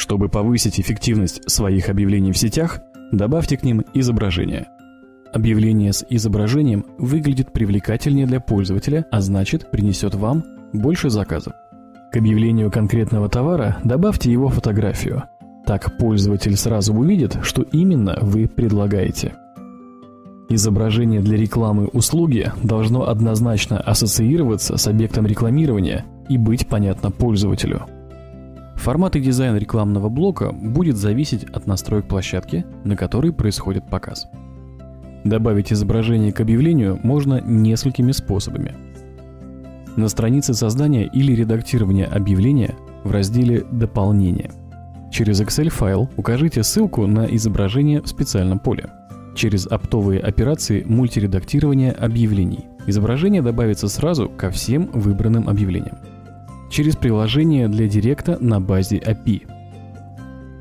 Чтобы повысить эффективность своих объявлений в сетях, добавьте к ним изображение. Объявление с изображением выглядит привлекательнее для пользователя, а значит принесет вам больше заказов. К объявлению конкретного товара добавьте его фотографию. Так пользователь сразу увидит, что именно вы предлагаете. Изображение для рекламы услуги должно однозначно ассоциироваться с объектом рекламирования и быть понятно пользователю. Формат и дизайн рекламного блока будет зависеть от настроек площадки, на которой происходит показ. Добавить изображение к объявлению можно несколькими способами. На странице создания или редактирования объявления в разделе «Дополнение». Через Excel-файл укажите ссылку на изображение в специальном поле. Через оптовые операции мультиредактирования объявлений. Изображение добавится сразу ко всем выбранным объявлениям. Через приложение для директа на базе API.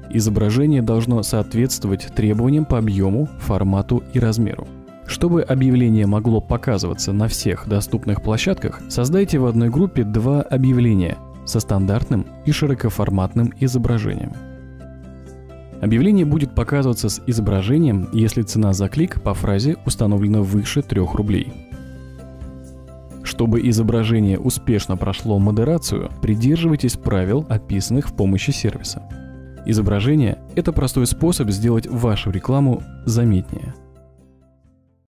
Изображение должно соответствовать требованиям по объему, формату и размеру. Чтобы объявление могло показываться на всех доступных площадках, создайте в одной группе два объявления со стандартным и широкоформатным изображением. Объявление будет показываться с изображением, если цена за клик по фразе установлена выше 3 рублей. Чтобы изображение успешно прошло модерацию, придерживайтесь правил, описанных в помощи сервиса. Изображение – это простой способ сделать вашу рекламу заметнее –